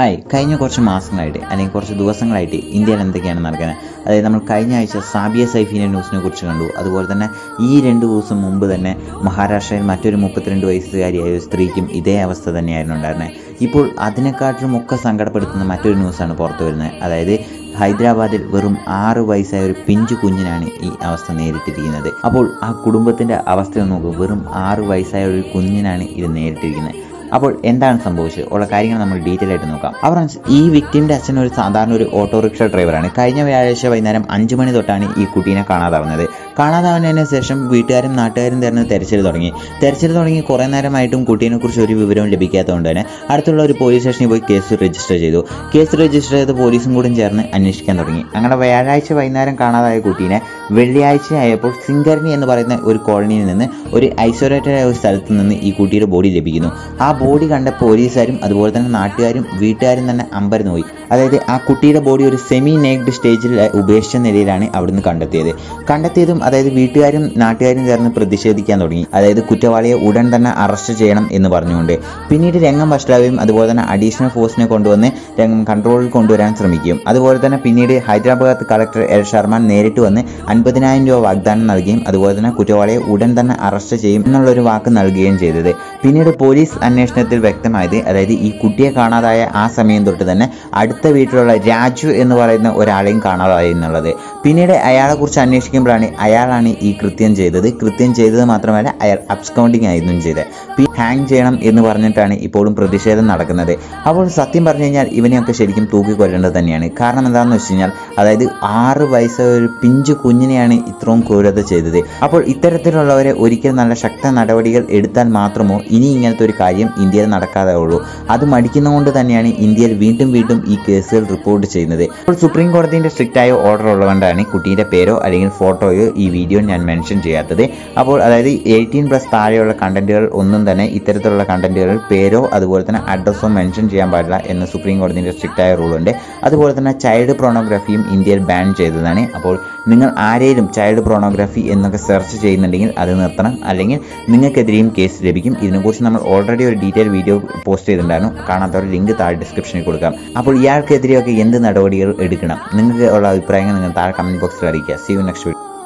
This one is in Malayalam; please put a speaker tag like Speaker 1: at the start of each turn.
Speaker 1: ഹായ് കഴിഞ്ഞ കുറച്ച് മാസങ്ങളായിട്ട് അല്ലെങ്കിൽ കുറച്ച് ദിവസങ്ങളായിട്ട് ഇന്ത്യയിൽ എന്തൊക്കെയാണ് നടക്കുന്നത്? അതായത് നമ്മൾ കഴിഞ്ഞ ആഴ്ച സാബിയ സൈഫിന്റെ ന്യൂസിനെ കുറിച്ച് കണ്ടു. അതുപോലെ തന്നെ ഈ രണ്ട് ദിവസം മുമ്പ് തന്നെ മഹാരാഷ്ട്രയിൽ മറ്റൊരു മുപ്പത്തിരണ്ട് വയസ്സുകാരിയായ ഒരു സ്ത്രീക്കും ഇതേ അവസ്ഥ തന്നെയായിരുന്നു ഉണ്ടായിരുന്നത്. ഇപ്പോൾ അതിനെക്കാട്ടിലും ഒക്കെ സങ്കടപ്പെടുത്തുന്ന മറ്റൊരു ന്യൂസാണ് പുറത്തു വരുന്നത്. അതായത് ഹൈദരാബാദിൽ വെറും ആറ് വയസ്സായ ഒരു പിഞ്ചു കുഞ്ഞിനാണ് ഈ അവസ്ഥ നേരിട്ടിരിക്കുന്നത്. അപ്പോൾ ആ കുടുംബത്തിന്റെ അവസ്ഥ നോക്കും. വെറും ആറ് വയസ്സായ ഒരു കുഞ്ഞിനാണ് ഇത് നേരിട്ടിരിക്കുന്നത്. അപ്പോൾ എന്താണ് സംഭവിച്ചത്? ഉള്ള കാര്യങ്ങൾ നമ്മൾ ഡീറ്റെയിൽ ആയിട്ട് നോക്കാം. അവർ ഈ വിക്ടിമിന്റെ അച്ഛൻ ഒരു സാധാരണ ഒരു ഓട്ടോറിക്ഷ ഡ്രൈവറാണ് കഴിഞ്ഞ വ്യാഴാഴ്ച വൈകുന്നേരം അഞ്ചു മണി തൊട്ടാണ് ഈ കുട്ടീനെ കാണാതാവുന്നത്. കാണാതാവുന്നതിന് ശേഷം വീട്ടുകാരും നാട്ടുകാരും ചേർന്ന് തെരച്ചിൽ തുടങ്ങി. തെരച്ചിൽ തുടങ്ങി കുറേ നേരമായിട്ടും കുട്ടീനെ കുറിച്ച് ഒരു വിവരവും ലഭിക്കാത്തതുകൊണ്ട് തന്നെ അടുത്തുള്ള ഒരു പോലീസ് സ്റ്റേഷനിൽ പോയി കേസ് രജിസ്റ്റർ ചെയ്തു. കേസ് രജിസ്റ്റർ ചെയ്ത് പോലീസും കൂടി ചേർന്ന് അന്വേഷിക്കാൻ തുടങ്ങി. അങ്ങനെ വ്യാഴാഴ്ച വൈകുന്നേരം കാണാതായ കുട്ടീനെ വെള്ളിയാഴ്ച ആയപ്പോൾ സിംഗർണി എന്ന് പറയുന്ന ഒരു കോളനിയിൽ നിന്ന് ഒരു ഐസൊലേറ്റഡ് ആയ ഒരു സ്ഥലത്ത് നിന്ന് ഈ കുട്ടിയുടെ ബോഡി ലഭിക്കുന്നു. ആ ബോഡി കണ്ട പോലീസുകാരും അതുപോലെ തന്നെ നാട്ടുകാരും വീട്ടുകാരും തന്നെ അമ്പരന്ന് പോയി. അതായത് ആ കുട്ടിയുടെ ബോഡി ഒരു സെമി നേക്ഡ് സ്റ്റേജിൽ ഉപേക്ഷിച്ച നിലയിലാണ് അവിടുന്ന് കണ്ടെത്തിയത്. കണ്ടെത്തിയതും അതായത് വീട്ടുകാരും നാട്ടുകാരും ചേർന്ന് പ്രതിഷേധിക്കാൻ തുടങ്ങി. അതായത് കുറ്റവാളിയെ ഉടൻ തന്നെ അറസ്റ്റ് ചെയ്യണം എന്ന് പറഞ്ഞുകൊണ്ട്. പിന്നീട് രംഗം വഷളാവുകയും അതുപോലെ തന്നെ അഡീഷണൽ ഫോഴ്സിനെ കൊണ്ടുവന്ന് രംഗം കൺട്രോളിൽ കൊണ്ടുവരാൻ ശ്രമിക്കുകയും. അതുപോലെ തന്നെ പിന്നീട് ഹൈദരാബാദ് കളക്ടർ എൽ ശർമാൻ നേരിട്ട് വന്ന് അൻപതിനായിരം രൂപ വാഗ്ദാനം നൽകുകയും അതുപോലെ തന്നെ കുറ്റവാളിയെ ഉടൻ തന്നെ അറസ്റ്റ് ചെയ്യും എന്നുള്ളൊരു വാക്ക് നൽകുകയും ചെയ്തത്. പിന്നീട് പോലീസ് അന്വേഷണത്തിൽ വ്യക്തമായത് അതായത് ഈ കുട്ടിയെ കാണാതായ ആ സമയം തൊട്ട് തന്നെ അടുത്ത വീട്ടിലുള്ള രാജു എന്ന് പറയുന്ന ഒരാളെയും കാണാതായി എന്നുള്ളത്. പിന്നീട് അയാളെ കുറിച്ച് അന്വേഷിക്കുമ്പോഴാണ് അയാളാണ് ഈ കൃത്യം ചെയ്തത്. കൃത്യം ചെയ്തത് മാത്രമല്ല അയാൾ അബ്സ്കൗണ്ടിങ് ആയിരുന്നു ചെയ്തത്. പി ഹാങ് ചെയ്യണം എന്ന് പറഞ്ഞിട്ടാണ് ഇപ്പോഴും പ്രതിഷേധം നടക്കുന്നത്. അപ്പോൾ സത്യം പറഞ്ഞു കഴിഞ്ഞാൽ ഇവനെയൊക്കെ ശരിക്കും തൂക്കിക്കൊല്ലേണ്ടത് തന്നെയാണ്. കാരണം എന്താണെന്ന് വെച്ച് കഴിഞ്ഞാൽ അതായത് ആറ് വയസ്സ് ഒരു പിഞ്ച് കുഞ്ഞിനെയാണ് ഇത്രയും ക്രൂരത ചെയ്തത്. അപ്പോൾ ഇത്തരത്തിലുള്ളവരെ ഒരിക്കൽ നല്ല ശക്ത നടപടികൾ എടുത്താൽ മാത്രമോ ഇനി ഇങ്ങനത്തെ ഒരു കാര്യം ഇന്ത്യയിൽ നടക്കാതെ ഉള്ളൂ. അത് മടിക്കുന്നതുകൊണ്ട് തന്നെയാണ് ഇന്ത്യയിൽ വീണ്ടും വീണ്ടും ഈ കേസുകൾ റിപ്പോർട്ട് ചെയ്യുന്നത്. അപ്പോൾ സുപ്രീം കോടതിയുടെ സ്ട്രിക്റ്റായ ഓർഡർ ഉള്ളതുകൊണ്ടാണ് കുട്ടിയുടെ പേരോ അല്ലെങ്കിൽ ഫോട്ടോയോ ഈ വീഡിയോ ഞാൻ മെൻഷൻ ചെയ്യാത്തത്. അപ്പോൾ അതായത് എയ്റ്റീൻ പ്ലസ് താഴെയുള്ള കണ്ടന്റുകൾ ഒന്നും തന്നെ ഇത്തരത്തിലുള്ള കണ്ടന്റുകളിൽ പേരോ അതുപോലെ തന്നെ അഡ്രസ്സോ മെൻഷൻ ചെയ്യാൻ പാടില്ല എന്ന് സുപ്രീം കോടതിന്റെ സ്ട്രിക്റ്റായ റൂളുണ്ട് അതുപോലെ തന്നെ ചൈൽഡ് പ്രോണോഗ്രാഫിയും ഇന്ത്യയിൽ ബാൻ ചെയ്തതാണ്. അപ്പോൾ നിങ്ങൾ ആരെയും ചൈൽഡ് പ്രോണോഗ്രാഫി എന്നൊക്കെ സെർച്ച് ചെയ്യുന്നുണ്ടെങ്കിൽ അത് നിർത്തണം. അല്ലെങ്കിൽ നിങ്ങൾക്കെതിരെയും കേസ് ലഭിക്കും. ഇതിനെക്കുറിച്ച് നമ്മൾ ഓൾറെഡി ഒരു ഡീറ്റെയിൽ വീഡിയോ പോസ്റ്റ് ചെയ്തിട്ടുണ്ടായിരുന്നു. കാണാത്തവർ ലിങ്ക് താഴെ ഡിസ്ക്രിപ്ഷനിൽ കൊടുക്കാം. അപ്പോൾ ഇയാൾക്കെതിരെയൊക്കെ എന്ത് നടപടികൾ എടുക്കണം? നിങ്ങൾക്ക് ഉള്ള അഭിപ്രായങ്ങൾ നിങ്ങൾ താഴെ കമന്റ് ബോക്സിൽ അറിയിക്കുക. See you next video